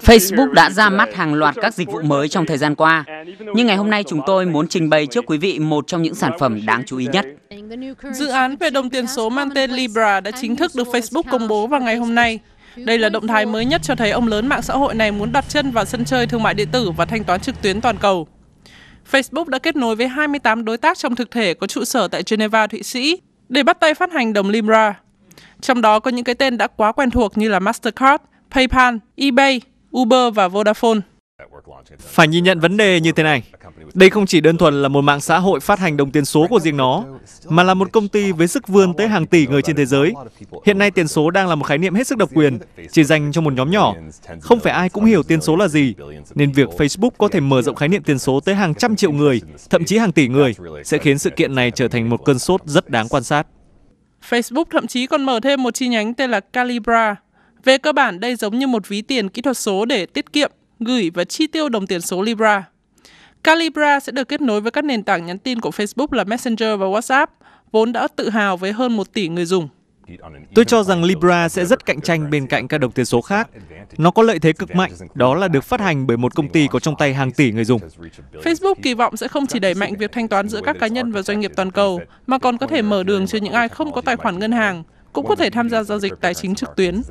Facebook đã ra mắt hàng loạt các dịch vụ mới trong thời gian qua, nhưng ngày hôm nay chúng tôi muốn trình bày trước quý vị một trong những sản phẩm đáng chú ý nhất. Dự án về đồng tiền số mang tên Libra đã chính thức được Facebook công bố vào ngày hôm nay. Đây là động thái mới nhất cho thấy ông lớn mạng xã hội này muốn đặt chân vào sân chơi thương mại điện tử và thanh toán trực tuyến toàn cầu. Facebook đã kết nối với 28 đối tác trong thực thể có trụ sở tại Geneva, Thụy Sĩ để bắt tay phát hành đồng Libra. Trong đó có những cái tên đã quá quen thuộc như là Mastercard, PayPal, eBay, Uber và Vodafone. Phải nhìn nhận vấn đề như thế này. Đây không chỉ đơn thuần là một mạng xã hội phát hành đồng tiền số của riêng nó, mà là một công ty với sức vươn tới hàng tỷ người trên thế giới. Hiện nay tiền số đang là một khái niệm hết sức độc quyền, chỉ dành cho một nhóm nhỏ. Không phải ai cũng hiểu tiền số là gì, nên việc Facebook có thể mở rộng khái niệm tiền số tới hàng trăm triệu người, thậm chí hàng tỷ người, sẽ khiến sự kiện này trở thành một cơn sốt rất đáng quan sát. Facebook thậm chí còn mở thêm một chi nhánh tên là Calibra. Về cơ bản, đây giống như một ví tiền kỹ thuật số để tiết kiệm, gửi và chi tiêu đồng tiền số Libra. Calibra sẽ được kết nối với các nền tảng nhắn tin của Facebook là Messenger và WhatsApp, vốn đã tự hào với hơn 1 tỷ người dùng. Tôi cho rằng Libra sẽ rất cạnh tranh bên cạnh các đồng tiền số khác. Nó có lợi thế cực mạnh, đó là được phát hành bởi một công ty có trong tay hàng tỷ người dùng. Facebook kỳ vọng sẽ không chỉ đẩy mạnh việc thanh toán giữa các cá nhân và doanh nghiệp toàn cầu, mà còn có thể mở đường cho những ai không có tài khoản ngân hàng, cũng có thể tham gia giao dịch tài chính trực tuyến.